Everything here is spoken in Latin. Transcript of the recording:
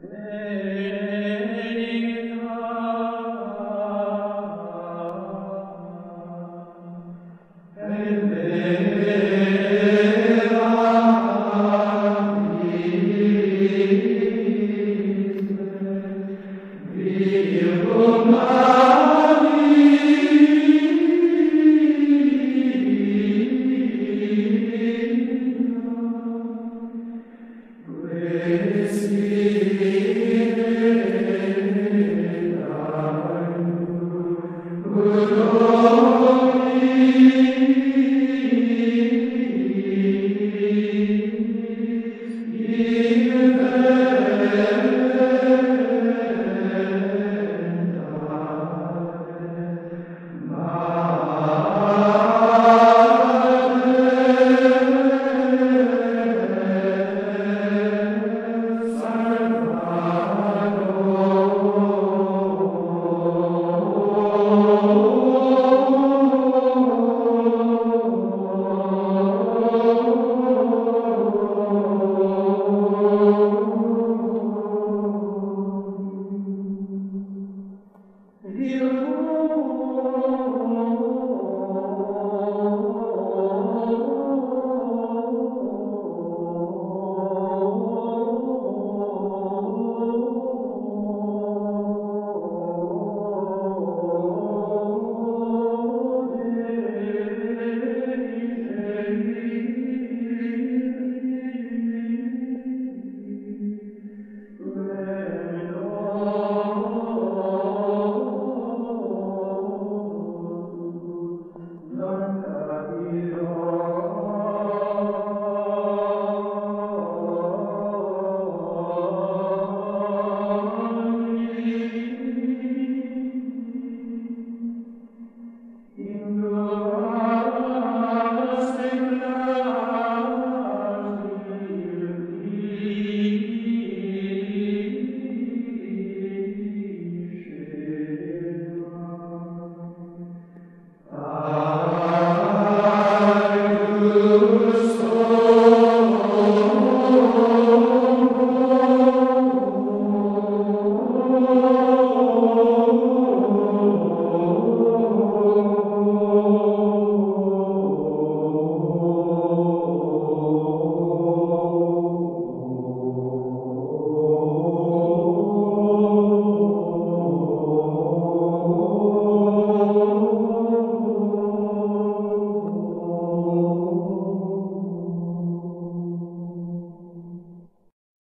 Elinga, Amen. Bene Vivum Guru You. Lord.